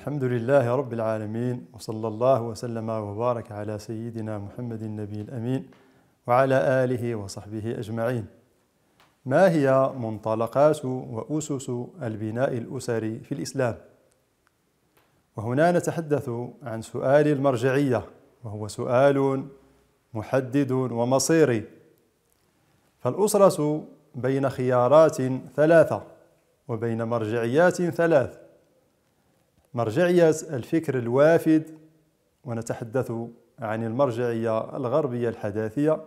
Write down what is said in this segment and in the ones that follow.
الحمد لله رب العالمين وصلى الله وسلم وبارك على سيدنا محمد النبي الأمين وعلى آله وصحبه أجمعين. ما هي منطلقات وأسس البناء الأسري في الإسلام؟ وهنا نتحدث عن سؤال المرجعية وهو سؤال محدد ومصيري. فالأسرة بين خيارات ثلاثة وبين مرجعيات ثلاث مرجعية الفكر الوافد ونتحدث عن المرجعية الغربية الحداثية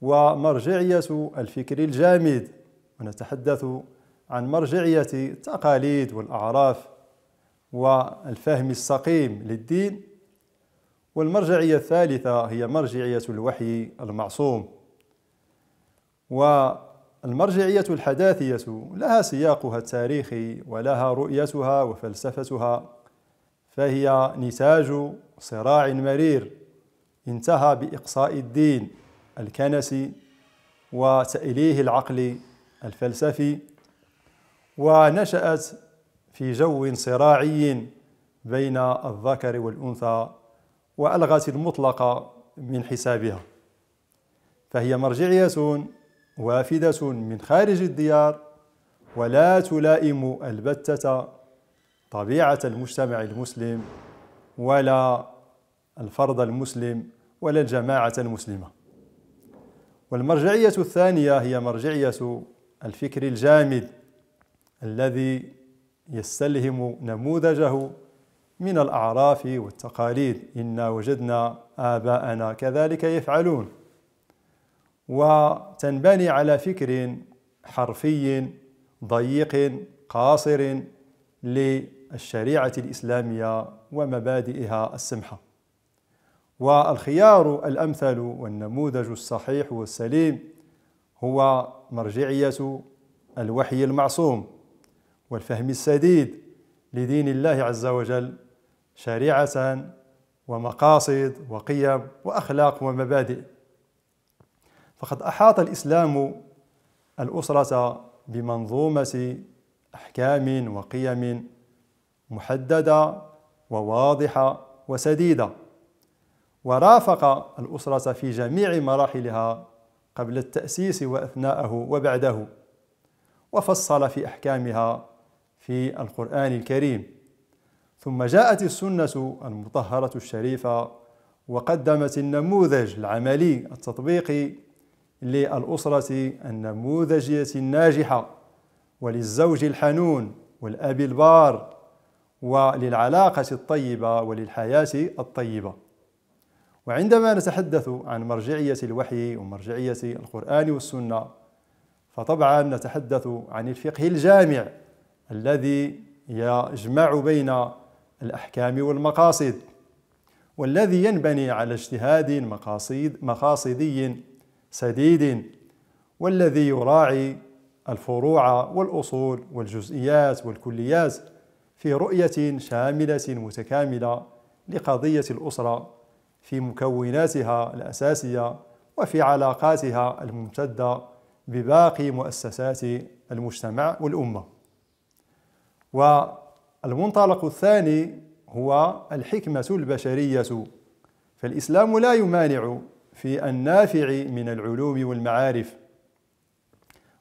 ومرجعية الفكر الجامد ونتحدث عن مرجعية التقاليد والأعراف والفهم السقيم للدين والمرجعية الثالثة هي مرجعية الوحي المعصوم. و المرجعية الحداثية لها سياقها التاريخي ولها رؤيتها وفلسفتها فهي نتاج صراع مرير انتهى بإقصاء الدين الكنسي وتأليه العقل الفلسفي ونشأت في جو صراعي بين الذكر والأنثى وألغت المطلق من حسابها. فهي مرجعية وافدة من خارج الديار ولا تلائم البتة طبيعة المجتمع المسلم ولا الفرد المسلم ولا الجماعة المسلمة. والمرجعية الثانية هي مرجعية الفكر الجامد الذي يستلهم نموذجه من الأعراف والتقاليد. إنا وجدنا آباءنا كذلك يفعلون. وتنبني على فكر حرفي ضيق قاصر للشريعة الإسلامية ومبادئها السمحة. والخيار الأمثل والنموذج الصحيح والسليم هو مرجعية الوحي المعصوم والفهم السديد لدين الله عز وجل شريعة ومقاصد وقيم وأخلاق ومبادئ. فقد أحاط الإسلام الأسرة بمنظومة أحكام وقيم محددة وواضحة وسديدة. ورافق الأسرة في جميع مراحلها قبل التأسيس وأثناءه وبعده وفصل في أحكامها في القرآن الكريم. ثم جاءت السنة المطهرة الشريفة وقدمت النموذج العملي التطبيقي للأسرة النموذجية الناجحة وللزوج الحنون والأب البار وللعلاقة الطيبة وللحياة الطيبة. وعندما نتحدث عن مرجعية الوحي ومرجعية القرآن والسنة فطبعا نتحدث عن الفقه الجامع الذي يجمع بين الأحكام والمقاصد والذي ينبني على اجتهاد مقاصد مقاصدي سديد والذي يراعي الفروع والأصول والجزئيات والكليات في رؤية شاملة متكاملة لقضية الأسرة في مكوناتها الأساسية وفي علاقاتها الممتدة بباقي مؤسسات المجتمع والأمة. والمنطلق الثاني هو الحكمة البشرية فالإسلام لا يمانع في النافع من العلوم والمعارف.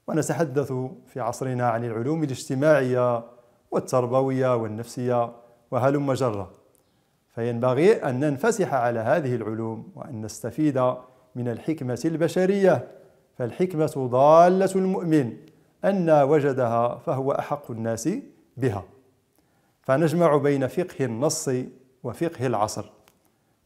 ونتحدث في عصرنا عن العلوم الاجتماعية والتربوية والنفسية وهلم جره فينبغي أن ننفتح على هذه العلوم وأن نستفيد من الحكمة البشرية. فالحكمة ضالة المؤمن أن وجدها فهو أحق الناس بها. فنجمع بين فقه النص وفقه العصر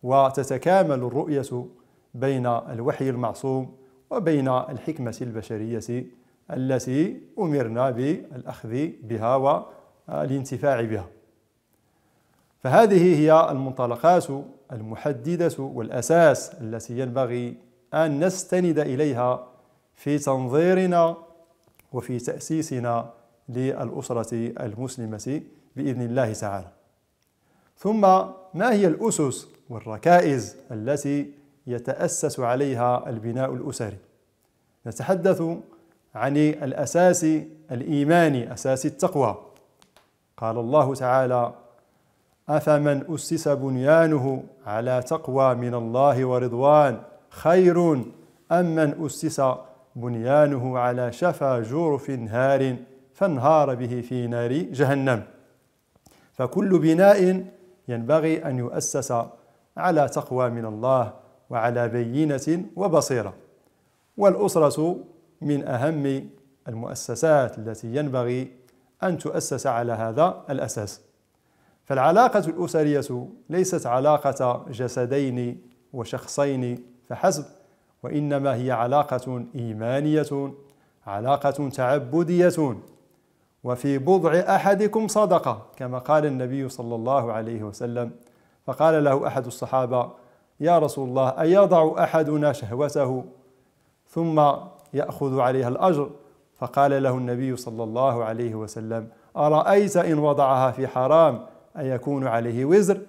وتتكامل الرؤية بين الوحي المعصوم وبين الحكمة البشرية التي أمرنا بالأخذ بها والانتفاع بها. فهذه هي المنطلقات المحددة والأساس التي ينبغي أن نستند إليها في تنظيرنا وفي تأسيسنا للأسرة المسلمة بإذن الله تعالى. ثم ما هي الأسس والركائز التي يتأسس عليها البناء الأسري. نتحدث عن الأساس الإيماني أساس التقوى. قال الله تعالى أفمن أسس بنيانه على تقوى من الله ورضوان خير أم من أسس بنيانه على شفا جرف هار فانهار به في نار جهنم. فكل بناء ينبغي أن يؤسس على تقوى من الله وعلى بينة وبصيرة. والأسرة من أهم المؤسسات التي ينبغي أن تؤسس على هذا الأساس. فالعلاقة الأسرية ليست علاقة جسدين وشخصين فحسب وإنما هي علاقة إيمانية علاقة تعبدية. وفي بضع أحدكم صدقة كما قال النبي صلى الله عليه وسلم فقال له أحد الصحابة يا رسول الله أيضع أحدنا شهوته؟ ثم يأخذ عليها الأجر. فقال له النبي صلى الله عليه وسلم أرأيت إن وضعها في حرام؟ أيكون عليه وزر؟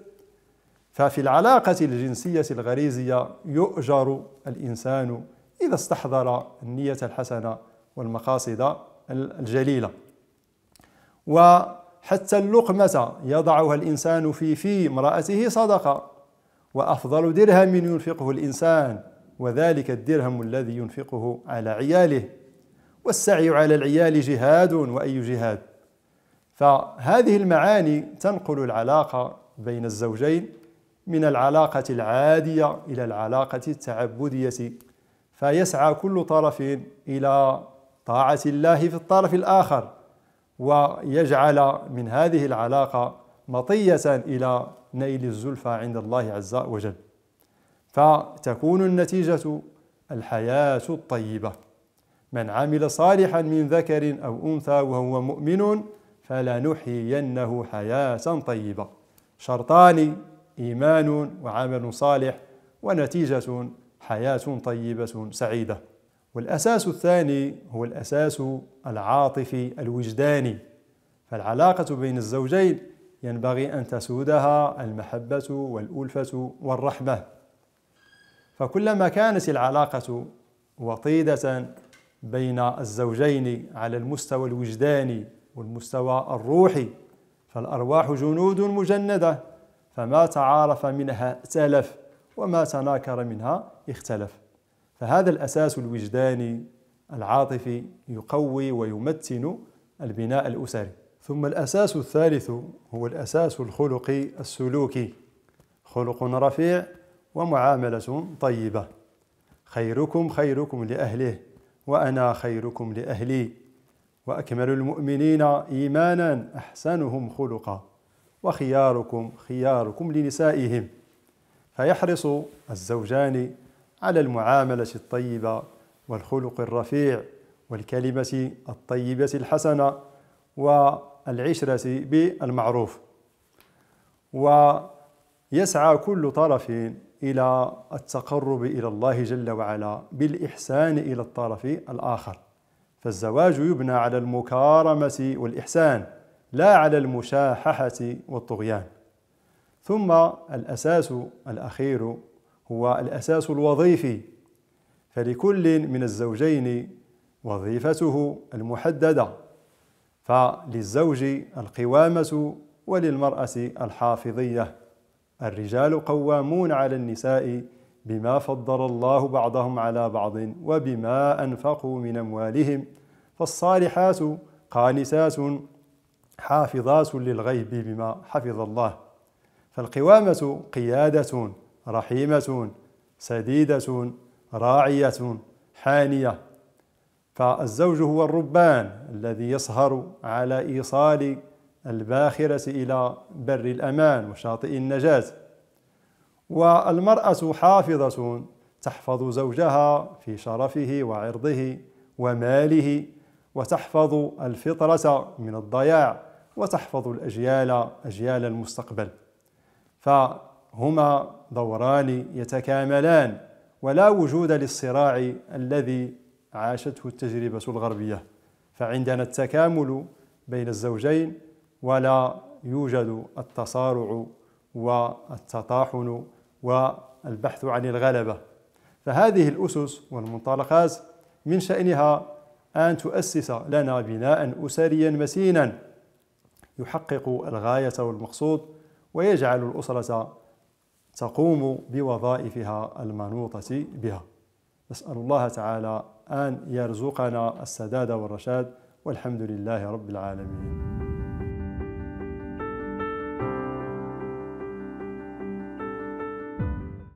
ففي العلاقة الجنسية الغريزية يؤجر الإنسان إذا استحضر النية الحسنة والمقاصد الجليلة. وحتى اللقمة يضعها الإنسان في في امرأته صدقة. وأفضل درهم ينفقه الإنسان وذلك الدرهم الذي ينفقه على عياله. والسعي على العيال جهاد وأي جهاد. فهذه المعاني تنقل العلاقة بين الزوجين من العلاقة العادية إلى العلاقة التعبدية. فيسعى كل طرف إلى طاعة الله في الطرف الآخر ويجعل من هذه العلاقة مطية إلى نيل الزلفى عند الله عز وجل. فتكون النتيجة الحياة الطيبة. من عمل صالحا من ذكر أو أنثى وهو مؤمن فلنحيينه حياة طيبة. شرطان إيمان وعمل صالح ونتيجة حياة طيبة سعيدة. والأساس الثاني هو الأساس العاطفي الوجداني. فالعلاقة بين الزوجين ينبغي أن تسودها المحبة والألفة والرحمة. فكلما كانت العلاقة وطيدة بين الزوجين على المستوى الوجداني والمستوى الروحي فالأرواح جنود مجندة فما تعارف منها ائتلف وما تناكر منها اختلف. فهذا الأساس الوجداني العاطفي يقوي ويمتن البناء الأسري. ثم الأساس الثالث هو الأساس الخلقي السلوكي. خلق رفيع ومعاملة طيبة. خيركم خيركم لأهله وأنا خيركم لأهلي. وأكمل المؤمنين إيمانا أحسنهم خلقا وخياركم خياركم لنسائهم. فيحرص الزوجان على المعاملة الطيبة والخلق الرفيع والكلمة الطيبة الحسنة والعشرة بالمعروف. ويسعى كل طرف إلى التقرب إلى الله جل وعلا بالإحسان إلى الطرف الآخر. فالزواج يبنى على المكارمة والإحسان لا على المشاححة والطغيان. ثم الأساس الأخير هو الأساس الوظيفي. فلكل من الزوجين وظيفته المحددة. فللزوج القوامة وللمرأة الحافظية. الرجال قوامون على النساء بما فضل الله بعضهم على بعض وبما أنفقوا من أموالهم. فالصالحات قانتات حافظات للغيب بما حفظ الله. فالقوامة قيادة رحيمة سديدة راعية حانية. فالزوج هو الربان الذي يسهر على إيصال الباخرة إلى بر الأمان وشاطئ النجاة والمرأة حافظة تحفظ زوجها في شرفه وعرضه وماله وتحفظ الفطرة من الضياع وتحفظ الأجيال أجيال المستقبل. فهما دوران يتكاملان ولا وجود للصراع الذي عاشته التجربة الغربية. فعندنا التكامل بين الزوجين ولا يوجد التصارع والتطاحن والبحث عن الغلبة. فهذه الأسس والمنطلقات من شأنها أن تؤسس لنا بناء أسريا متينا يحقق الغاية والمقصود ويجعل الأسرة تقوم بوظائفها المنوطة بها. نسأل الله تعالى أن يرزقنا السداد والرشاد والحمد لله رب العالمين.